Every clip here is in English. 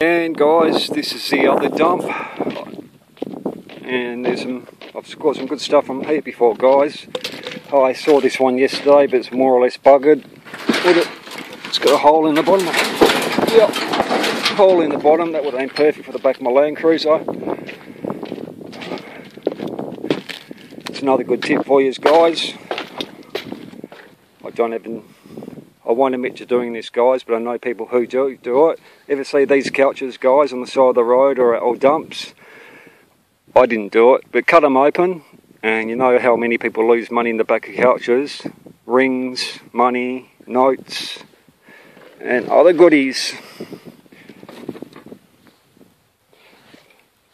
And guys, this is the other dump. And there's some, I've got some good stuff from here before guys. I saw this one yesterday, but it's more or less buggered. Look at, it's got a hole in the bottom. Yep, hole in the bottom. That would have been perfect for the back of my Land Cruiser. It's another good tip for you guys. I don't even, I won't admit to doing this guys, but I know people who do do it. Ever see these couches guys on the side of the road or at old dumps? I didn't do it, but cut them open and you know how many people lose money in the back of couches. Rings, money, notes and other goodies.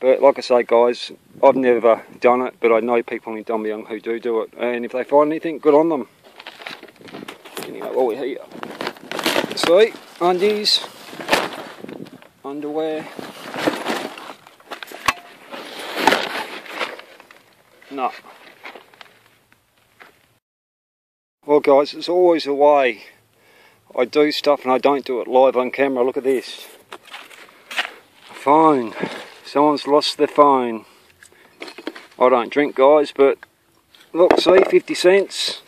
But like I say guys, I've never done it, but I know people in Dumbleyung who do do it. And if they find anything, good on them. We're here. See, undies, underwear. No. Well guys, it's always a way. I do stuff and I don't do it live on camera. Look at this. Phone. Someone's lost their phone. I don't drink guys, but look, see, 50 cents.